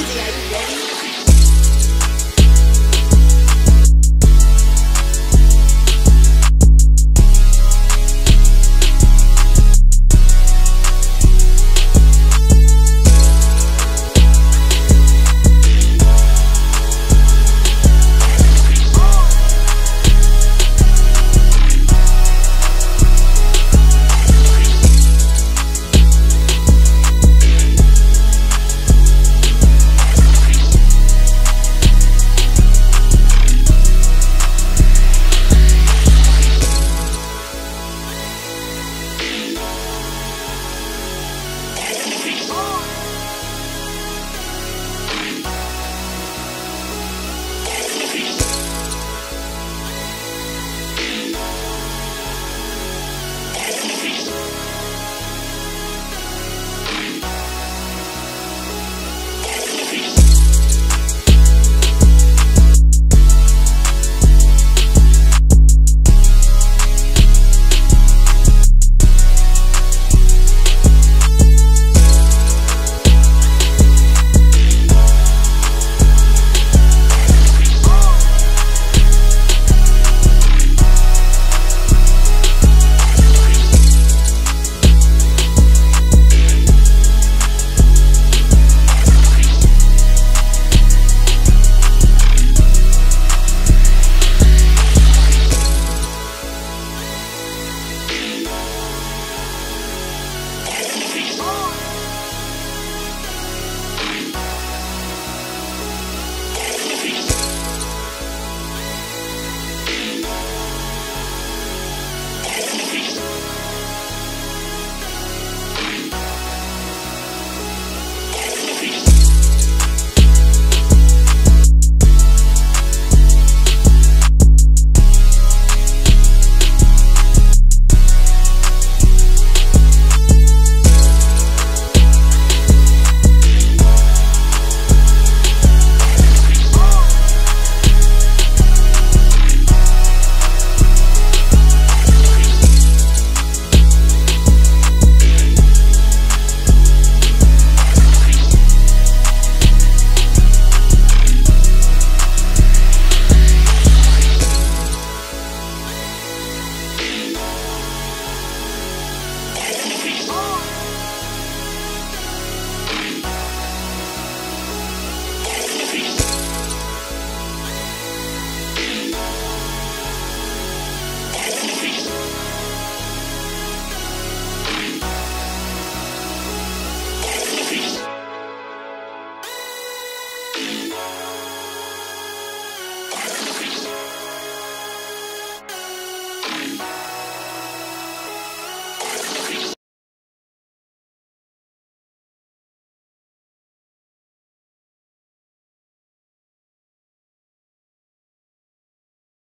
easy, you ready